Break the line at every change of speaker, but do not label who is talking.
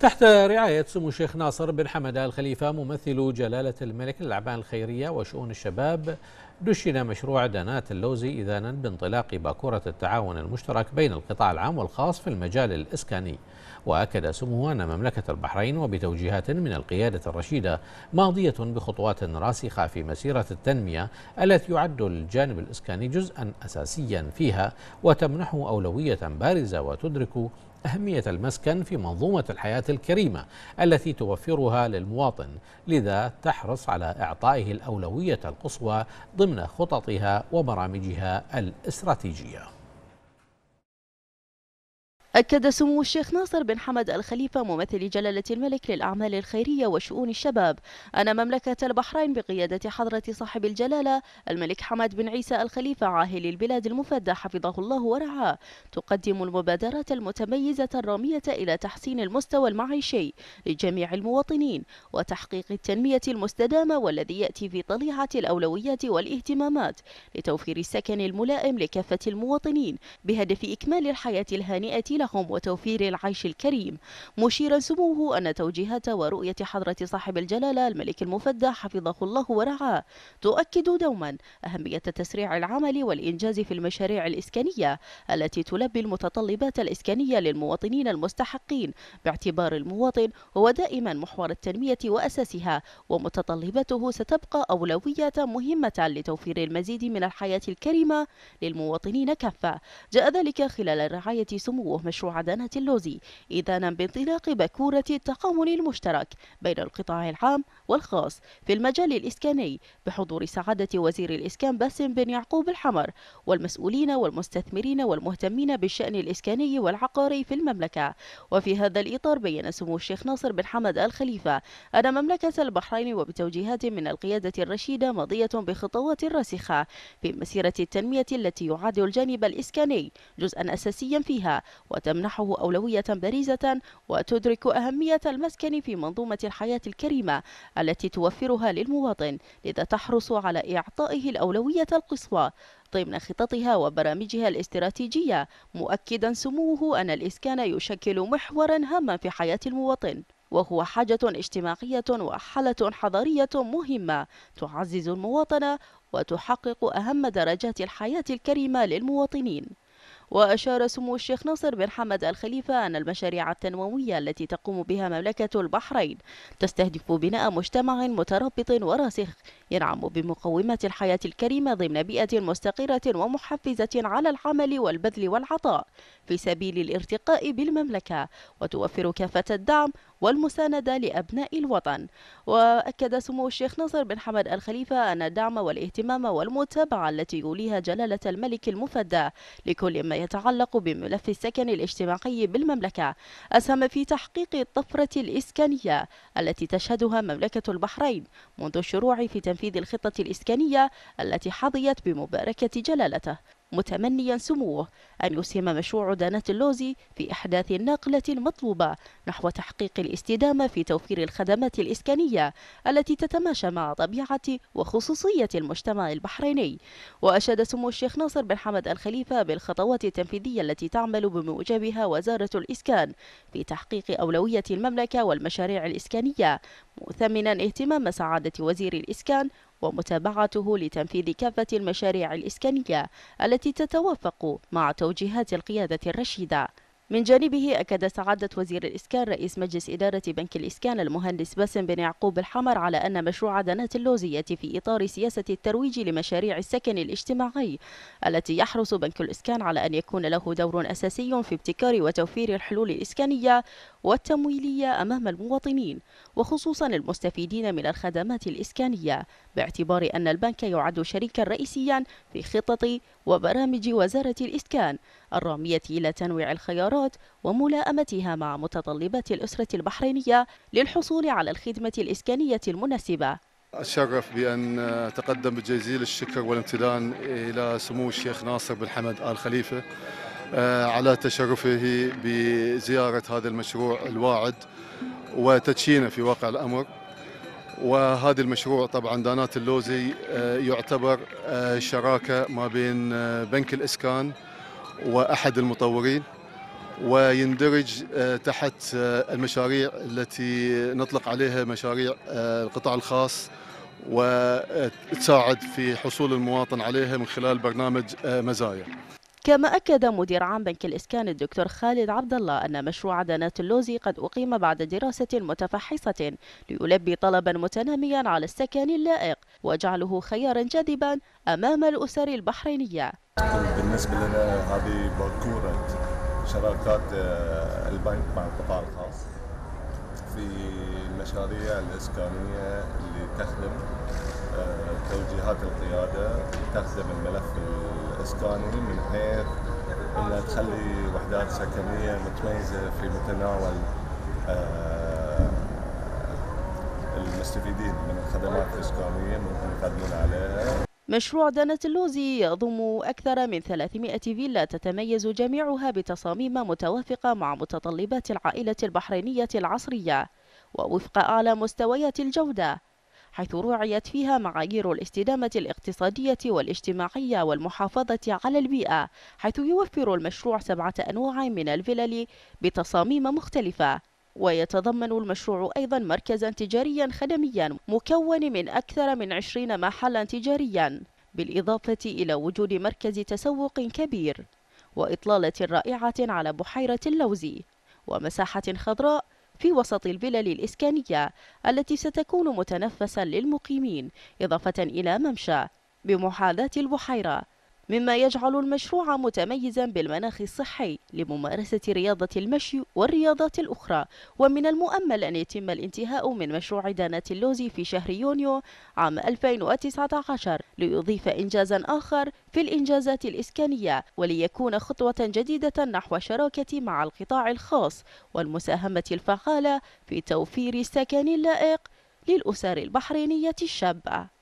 تحت رعاية سمو الشيخ ناصر بن حمد آل خليفة ممثل جلالة الملك للأعمال الخيرية وشؤون الشباب. دشن مشروع دانات اللوزي إذانا بانطلاق باكورة التعاون المشترك بين القطاع العام والخاص في المجال الإسكاني. وأكد سموه أن مملكة البحرين وبتوجيهات من القيادة الرشيدة ماضية بخطوات راسخة في مسيرة التنمية التي يعد الجانب الإسكاني جزءا أساسيا فيها وتمنحه أولوية بارزة وتدرك أهمية المسكن في منظومة الحياة الكريمة التي توفرها للمواطن لذا تحرص على إعطائه الأولوية القصوى ضمن خططها وبرامجها الإستراتيجية.
أكد سمو الشيخ ناصر بن حمد الخليفة ممثل جلالة الملك للأعمال الخيرية وشؤون الشباب أن مملكة البحرين بقيادة حضرة صاحب الجلالة الملك حمد بن عيسى الخليفة عاهل البلاد المفدى حفظه الله ورعاه. تقدم المبادرات المتميزة الرامية إلى تحسين المستوى المعيشي لجميع المواطنين وتحقيق التنمية المستدامة والذي يأتي في طليعة الأولويات والاهتمامات لتوفير السكن الملائم لكافة المواطنين بهدف إكمال الحياة الهانئة وتوفير العيش الكريم. مشيرا سموه أن توجيهات ورؤية حضرة صاحب الجلالة الملك المفدى حفظه الله ورعاه تؤكد دوما أهمية تسريع العمل والإنجاز في المشاريع الإسكانية التي تلبي المتطلبات الإسكانية للمواطنين المستحقين باعتبار المواطن هو دائما محور التنمية وأساسها ومتطلباته ستبقى أولوية مهمة لتوفير المزيد من الحياة الكريمة للمواطنين كافة. جاء ذلك خلال رعاية سموه مشروع دانة اللوزي إذانا بانطلاق بكورة التقاون المشترك بين القطاع العام والخاص في المجال الإسكاني بحضور سعادة وزير الإسكان باسم بن يعقوب الحمر والمسؤولين والمستثمرين والمهتمين بالشأن الإسكاني والعقاري في المملكة. وفي هذا الإطار بين سمو الشيخ ناصر بن حمد الخليفة أن مملكة البحرين وبتوجيهات من القيادة الرشيدة ماضية بخطوات راسخة في مسيرة التنمية التي يعد الجانب الإسكاني جزءا أساسيا فيها وتمنحه أولوية بارزة وتدرك أهمية المسكن في منظومة الحياة الكريمة التي توفرها للمواطن لذا تحرص على إعطائه الأولوية القصوى ضمن خططها وبرامجها الاستراتيجية مؤكدا سموه أن الإسكان يشكل محورا هاما في حياة المواطن وهو حاجة اجتماعية وحالة حضارية مهمة تعزز المواطنة وتحقق أهم درجات الحياة الكريمة للمواطنين. وأشار سمو الشيخ ناصر بن حمد الخليفة أن المشاريع التنموية التي تقوم بها مملكة البحرين تستهدف بناء مجتمع مترابط وراسخ ينعم بمقومات الحياة الكريمة ضمن بيئة مستقرة ومحفزة على العمل والبذل والعطاء في سبيل الارتقاء بالمملكة وتوفر كافة الدعم والمساندة لأبناء الوطن. وأكد سمو الشيخ ناصر بن حمد الخليفة أن الدعم والاهتمام والمتابعة التي يوليها جلالة الملك المفدى لكل ما يتعلق بملف السكن الاجتماعي بالمملكة. أسهم في تحقيق الطفرة الإسكانية التي تشهدها مملكة البحرين منذ الشروع في تنفيذ الخطة الإسكانية التي حظيت بمباركة جلالته. متمنيا سموه. أن يسهم مشروع دانة اللوزي في إحداث الناقلة المطلوبة نحو تحقيق الاستدامة في توفير الخدمات الإسكانية التي تتماشى مع طبيعة وخصوصية المجتمع البحريني. وأشاد سمو الشيخ ناصر بن حمد الخليفة بالخطوات التنفيذية التي تعمل بموجبها وزارة الإسكان في تحقيق أولوية المملكة والمشاريع الإسكانية. مثمنا اهتمام سعادة وزير الإسكان ومتابعته لتنفيذ كافة المشاريع الإسكانية التي تتوافق مع توجيهات القيادة الرشيدة. من جانبه أكد سعادة وزير الإسكان رئيس مجلس إدارة بنك الإسكان المهندس باسم بن يعقوب الحمر على أن مشروع دانات اللوزية في إطار سياسة الترويج لمشاريع السكن الاجتماعي التي يحرص بنك الإسكان على أن يكون له دور أساسي في ابتكار وتوفير الحلول الإسكانية والتمويلية أمام المواطنين وخصوصا المستفيدين من الخدمات الإسكانية باعتبار أن البنك يعد شريكا رئيسيا في خطط وبرامج وزارة الإسكان الرامية إلى تنويع الخيارات وملائمتها مع متطلبات الأسرة البحرينية للحصول على الخدمة الإسكانية المناسبة.
أتشرف بأن أتقدم بجزيل الشكر والامتنان إلى سمو الشيخ ناصر بن حمد آل خليفة على تشرفه بزيارة هذا المشروع الواعد وتدشينه في واقع الأمر. وهذا المشروع طبعا دانات اللوزي يعتبر شراكة ما بين بنك الإسكان وأحد المطورين ويندرج تحت المشاريع التي نطلق عليها مشاريع القطاع الخاص وتساعد في حصول المواطن عليها من خلال برنامج مزايا.
كما أكد مدير عام بنك الإسكان الدكتور خالد عبد الله أن مشروع دانات اللوزي قد أقيم بعد دراسة متفحصة ليلبي طلبا متناميا على السكن اللائق وجعله خيارا جاذبا أمام الأسر البحرينية.
بالنسبة لنا هذه باكورة شراكات آه، البنك مع القطاع الخاص في المشاريع الإسكانية اللي تخدم آه، توجيهات القيادة تخدم الملف الإسكاني من حيث أنها تخلي وحدات سكنية متميزة في متناول آه، المستفيدين من الخدمات الإسكانية ممكن يقدمون عليها.
مشروع دانة اللوزي يضم أكثر من 300 فيلا تتميز جميعها بتصاميم متوافقة مع متطلبات العائلة البحرينية العصرية ووفق أعلى مستويات الجودة. حيث رعيت فيها معايير الاستدامة الاقتصادية والاجتماعية والمحافظة على البيئة حيث يوفر المشروع سبعة أنواع من الفلل بتصاميم مختلفة. ويتضمن المشروع أيضا مركزا تجاريا خدميا مكون من أكثر من عشرين محلا تجاريا بالإضافة إلى وجود مركز تسوق كبير وإطلالة رائعة على بحيرة اللوزي ومساحة خضراء في وسط الفلل الإسكانية التي ستكون متنفسا للمقيمين إضافة إلى ممشى بمحاذاة البحيرة. مما يجعل المشروع متميزا بالمناخ الصحي لممارسة رياضة المشي والرياضات الأخرى. ومن المؤمل أن يتم الانتهاء من مشروع دانات اللوز في شهر يونيو عام 2019 ليضيف إنجازا آخر في الإنجازات الإسكانية وليكون خطوة جديدة نحو شراكة مع القطاع الخاص والمساهمة الفعالة في توفير سكن لائق للأسر البحرينية الشابة.